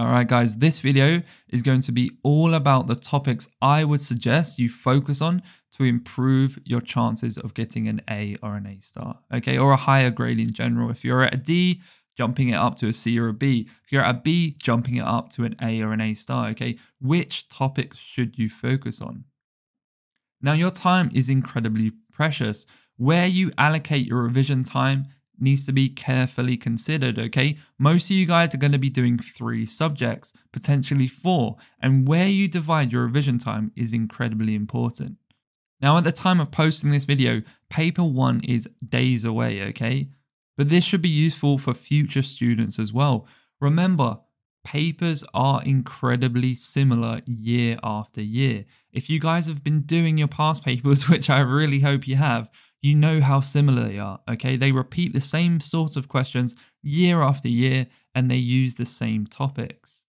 Alright guys, this video is going to be all about the topics I would suggest you focus on to improve your chances of getting an A or an A star, okay, or a higher grade in general. If you're at a D, jumping it up to a C or a B. If you're at a B, jumping it up to an A or an A star, okay? Which topics should you focus on? Now, your time is incredibly precious. Where you allocate your revision time needs to be carefully considered, okay? Most of you guys are going to be doing three subjects, potentially four, and where you divide your revision time is incredibly important. Now, at the time of posting this video, paper one is days away, okay? But this should be useful for future students as well. Remember, papers are incredibly similar year after year. If you guys have been doing your past papers, which I really hope you have, you know how similar they are, okay? They repeat the same sort of questions year after year and they use the same topics.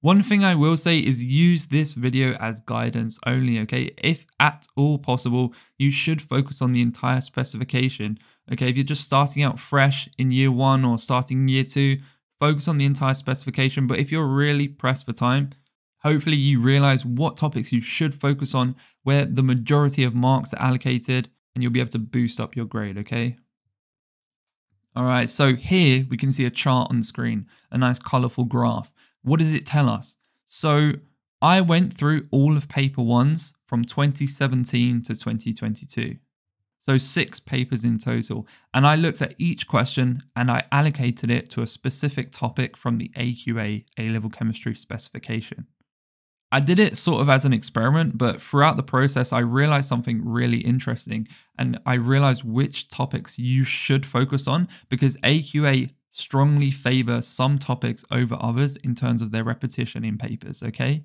One thing I will say is use this video as guidance only, okay? If at all possible, you should focus on the entire specification. Okay, if you're just starting out fresh in year one or starting year two, focus on the entire specification. But if you're really pressed for time, hopefully you realize what topics you should focus on, where the majority of marks are allocated, and you'll be able to boost up your grade, okay? All right, so here we can see a chart on the screen, a nice colorful graph. What does it tell us? So I went through all of paper ones from 2017 to 2022. So six papers in total. And I looked at each question and I allocated it to a specific topic from the AQA A-level chemistry specification. I did it sort of as an experiment, but throughout the process, I realized something really interesting and I realized which topics you should focus on because AQA strongly favor some topics over others in terms of their repetition in papers, okay?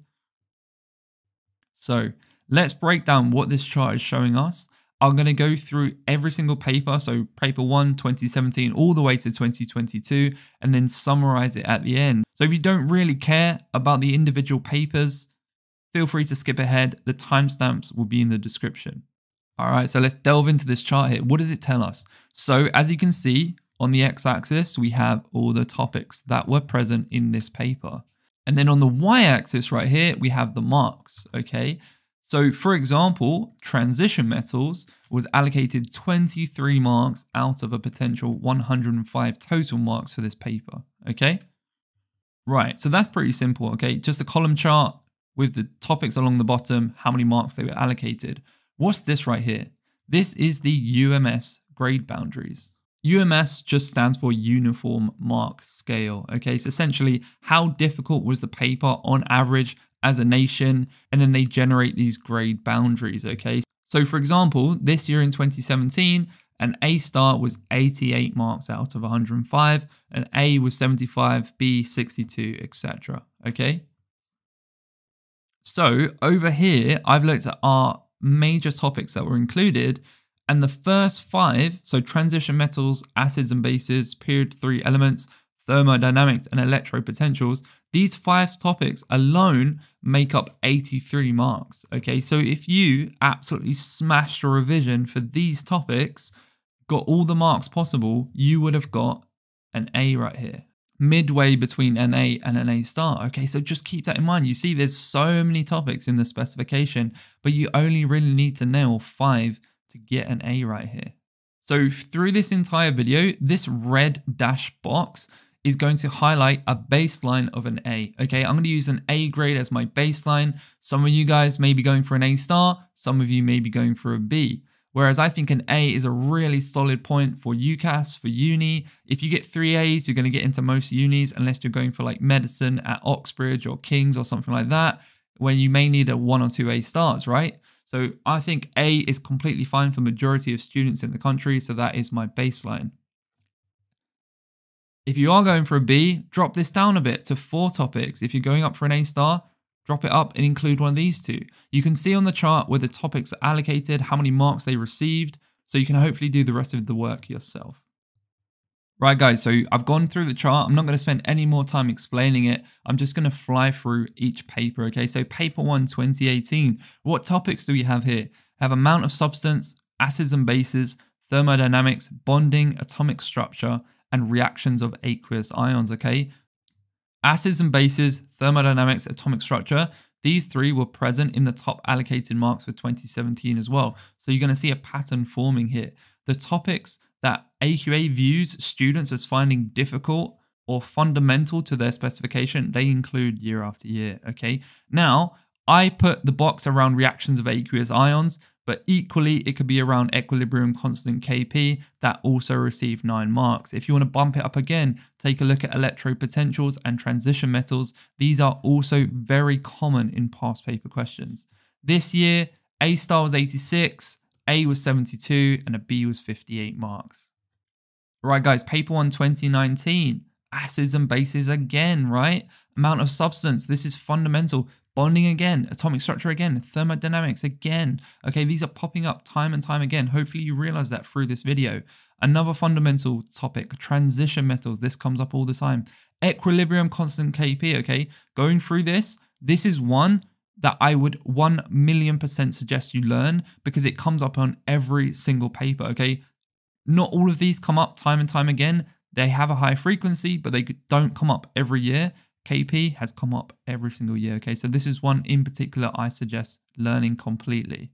So let's break down what this chart is showing us. I'm going to go through every single paper, so paper 1, 2017, all the way to 2022, and then summarize it at the end. So if you don't really care about the individual papers, feel free to skip ahead. The timestamps will be in the description. All right, so let's delve into this chart here. What does it tell us? So as you can see, on the x-axis, we have all the topics that were present in this paper. And then on the y-axis right here, we have the marks, okay? So for example, transition metals was allocated 23 marks out of a potential 105 total marks for this paper, okay? Right, so that's pretty simple, okay? Just a column chart with the topics along the bottom, how many marks they were allocated. What's this right here? This is the UMS grade boundaries. UMS just stands for Uniform Mark Scale. Okay, so essentially, how difficult was the paper on average as a nation? And then they generate these grade boundaries. Okay, so for example, this year in 2017, an A star was 88 marks out of 105, an A was 75, B 62, etc. Okay. So over here, I've looked at our major topics that were included and the first five, so transition metals, acids and bases, period three elements, thermodynamics, and electropotentials, these five topics alone make up 83 marks. Okay, so if you absolutely smashed a revision for these topics, got all the marks possible, you would have got an A right here. Midway between an A and an A star. Okay, so just keep that in mind. You see, there's so many topics in the specification, but you only really need to nail five to get an A right here. So through this entire video, this red dash box is going to highlight a baseline of an A. Okay, I'm going to use an A grade as my baseline. Some of you guys may be going for an A star, some of you may be going for a B. Whereas I think an A is a really solid point for UCAS, for uni. If you get three A's, you're going to get into most unis unless you're going for like medicine at Oxbridge or King's or something like that, where you may need a one or two A stars, right? So I think A is completely fine for majority of students in the country, so that is my baseline. If you are going for a B, drop this down a bit to four topics. If you're going up for an A star, drop it up and include one of these two. You can see on the chart where the topics are allocated, how many marks they received, so you can hopefully do the rest of the work yourself. Right guys, so I've gone through the chart. I'm not going to spend any more time explaining it. I'm just going to fly through each paper. Okay, so paper 1 2018. What topics do we have here? have amount of substance, acids and bases, thermodynamics, bonding, atomic structure, and reactions of aqueous ions, okay? Acids and bases, thermodynamics, atomic structure, these three were present in the top allocated marks for 2017 as well. So you're going to see a pattern forming here. The topics that AQA views students as finding difficult or fundamental to their specification, they include year after year. Okay. Now, I put the box around reactions of aqueous ions, but equally it could be around equilibrium constant Kp that also received 9 marks. If you want to bump it up again, take a look at electrode potentials and transition metals. These are also very common in past paper questions. This year, A star was 86, A was 72, and a B was 58 marks. Right guys, paper 1 2019 acids and bases again, right? Amount of substance. This is fundamental. Bonding again, atomic structure again, thermodynamics again. Okay, these are popping up time and time again. Hopefully you realize that through this video. Another fundamental topic, transition metals. This comes up all the time. Equilibrium constant Kp, okay? Going through this, this is one that I would 1 million percent suggest you learn because it comes up on every single paper, okay? Not all of these come up time and time again. They have a high frequency, but they don't come up every year. KP has come up every single year. Okay, so this is one in particular I suggest learning completely.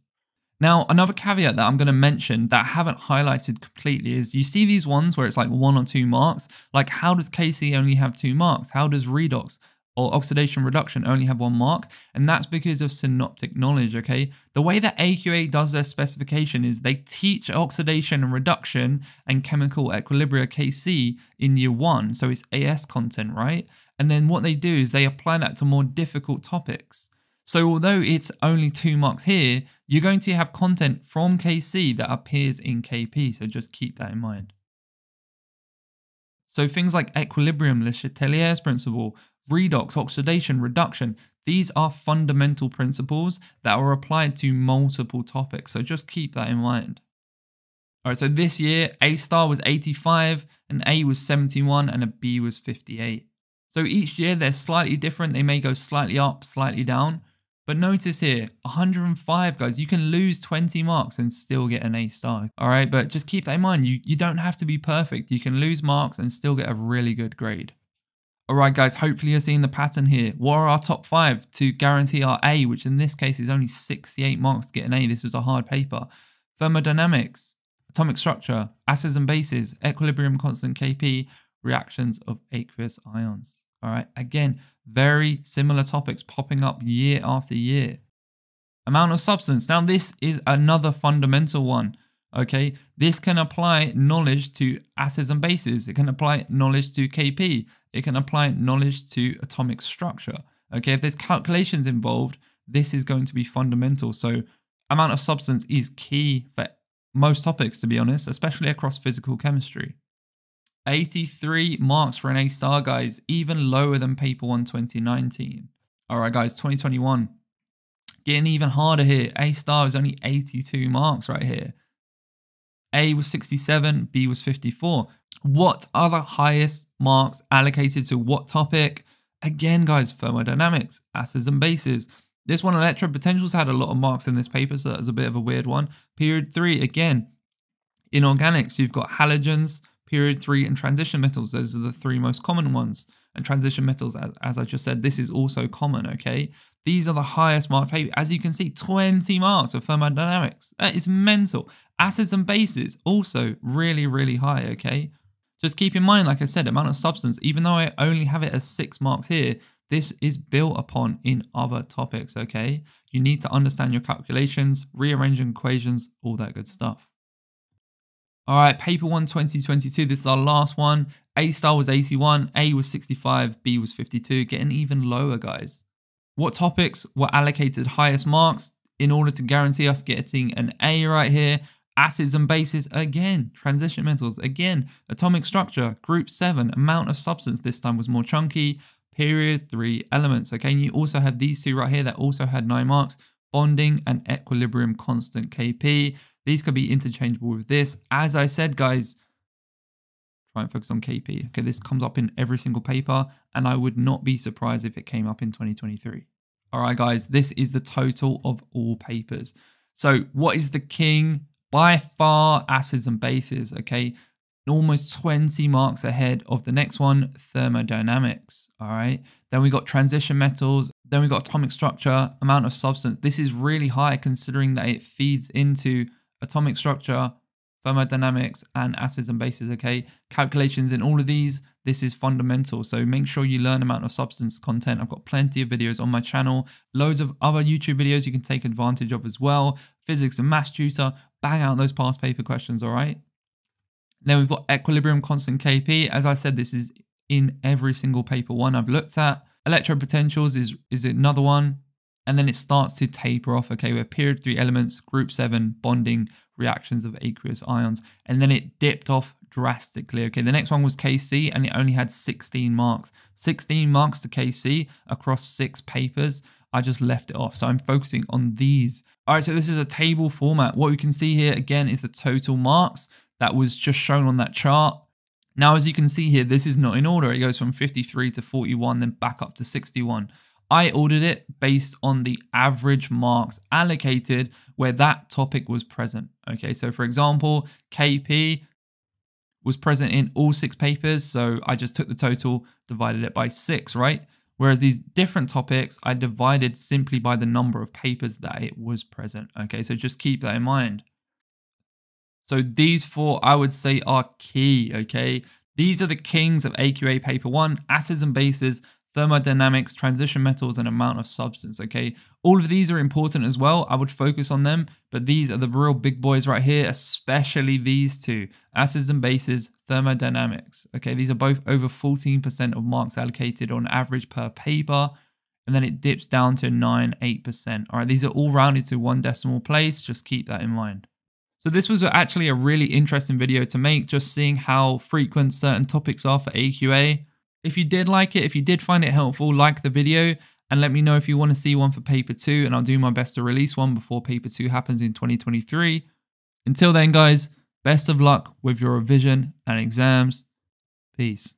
Now, another caveat that I'm going to mention that I haven't highlighted completely is you see these ones where it's like one or two marks. Like, how does KC only have two marks? How does redox or oxidation reduction only have one mark, and that's because of synoptic knowledge, okay? The way that AQA does their specification is they teach oxidation and reduction and chemical equilibria KC in year one, so it's AS content, right? And then what they do is they apply that to more difficult topics. So although it's only two marks here, you're going to have content from KC that appears in KP, so just keep that in mind. So things like equilibrium, Le Chatelier's principle, redox, oxidation, reduction. These are fundamental principles that are applied to multiple topics. So just keep that in mind. All right, so this year, A star was 85, an A was 71, and a B was 58. So each year they're slightly different. They may go slightly up, slightly down. But notice here, 105 guys, you can lose 20 marks and still get an A star. All right, but just keep that in mind. You, you don't have to be perfect. You can lose marks and still get a really good grade. All right, guys, hopefully you're seeing the pattern here. What are our top five to guarantee our A, which in this case is only 68 marks to get an A. This was a hard paper. Thermodynamics, atomic structure, acids and bases, equilibrium constant Kp, reactions of aqueous ions. All right, again, very similar topics popping up year after year. Amount of substance. Now, this is another fundamental one. Okay, this can apply knowledge to acids and bases. It can apply knowledge to Kp. It can apply knowledge to atomic structure. Okay, if there's calculations involved, this is going to be fundamental. So amount of substance is key for most topics, to be honest, especially across physical chemistry. 83 marks for an A star, guys, even lower than paper one 2019. All right, guys, 2021. Getting even harder here. A star is only 82 marks right here. A was 67, B was 54. What are the highest marks allocated to what topic? Again, guys, thermodynamics, acids and bases. This one, electrode potentials, had a lot of marks in this paper, so that was a bit of a weird one. Period three, again, in organics, you've got halogens, period three, and transition metals. Those are the three most common ones. And transition metals, as, as I just said, this is also common, okay? These are the highest marked paper. As you can see, 20 marks for thermodynamics. That is mental. Acids and bases, also really, really high, okay? Just keep in mind, like I said, amount of substance, even though I only have it as six marks here, this is built upon in other topics, okay? You need to understand your calculations, rearranging equations, all that good stuff. All right, paper one 2022. This is our last one. A star was 81, A was 65, B was 52, getting even lower, guys. What topics were allocated highest marks in order to guarantee us getting an A right here? Acids and bases again, transition metals again, atomic structure, group 7, amount of substance this time was more chunky, period 3 elements. Okay, and you also had these two right here that also had 9 marks, bonding and equilibrium constant KP. These could be interchangeable with this. As I said, guys, try and focus on KP. Okay, this comes up in every single paper, and I would not be surprised if it came up in 2023. All right, guys, this is the total of all papers. So what is the king? By far, acids and bases, okay? almost 20 marks ahead of the next one, thermodynamics. All right. Then we got transition metals. Then we got atomic structure, amount of substance. This is really high considering that it feeds into atomic structure, thermodynamics, and acids and bases. Okay. Calculations in all of these. This is fundamental. So make sure you learn amount of substance content. I've got plenty of videos on my channel, loads of other YouTube videos you can take advantage of as well. Physics and math tutor, bang out those past paper questions. All right. Then we've got equilibrium constant Kp. As I said, this is in every single paper one I've looked at. Electropotentials is, is another one. And then it starts to taper off, okay, we have period three elements, group seven, bonding, reactions of aqueous ions. And then it dipped off drastically, okay. The next one was Kc and it only had 16 marks. 16 marks to Kc across six papers. I just left it off. So I'm focusing on these. All right, so this is a table format. What we can see here again is the total marks that was just shown on that chart. Now, as you can see here, this is not in order. It goes from 53 to 41, then back up to 61. I ordered it based on the average marks allocated where that topic was present. Okay, so for example, KP was present in all six papers. So I just took the total, divided it by six, right? Whereas these different topics, I divided simply by the number of papers that it was present. Okay, so just keep that in mind. So these four, I would say, are key, okay? These are the kings of AQA paper one, acids and bases, thermodynamics, transition metals, and amount of substance, okay? All of these are important as well. I would focus on them, but these are the real big boys right here, especially these two, acids and bases, thermodynamics, okay? These are both over 14% of marks allocated on average per paper, and then it dips down to 9, 8%. All right, these are all rounded to one decimal place. Just keep that in mind. So this was actually a really interesting video to make, just seeing how frequent certain topics are for AQA. If you did like it, if you did find it helpful, like the video and let me know if you want to see one for paper two and I'll do my best to release one before paper two happens in 2023. Until then, guys, best of luck with your revision and exams. Peace.